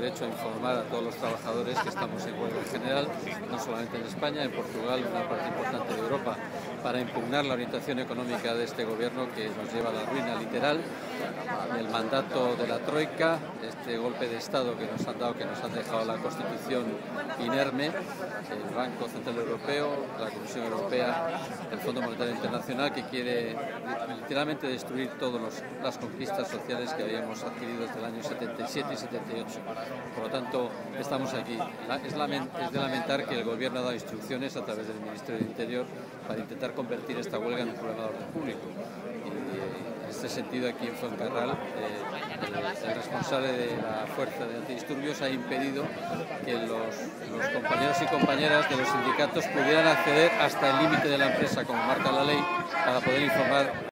derecho a informar a todos los trabajadores que estamos en huelga general, no solamente en España, en Portugal, una parte importante de Europa, para impugnar la orientación económica de este gobierno que nos lleva a la ruina literal, el mandato de la Troika, este golpe de Estado que nos han dado, que nos han dejado la Constitución inerme, el Banco Central Europeo, la Comisión Europea, el Fondo Monetario Internacional, que quiere literalmente destruir todas las conquistas sociales que habíamos adquirido desde el año 77 y 78. Por lo tanto, estamos aquí. Es, de lamentar que el Gobierno ha dado instrucciones a través del Ministerio del Interior para intentar convertir esta huelga en un problema de orden público. Y, en este sentido, aquí en Fuencarral, eh, el, responsable de la fuerza de antidisturbios ha impedido que los compañeros y compañeras de los sindicatos pudieran acceder hasta el límite de la empresa, como marca la ley, para poder informar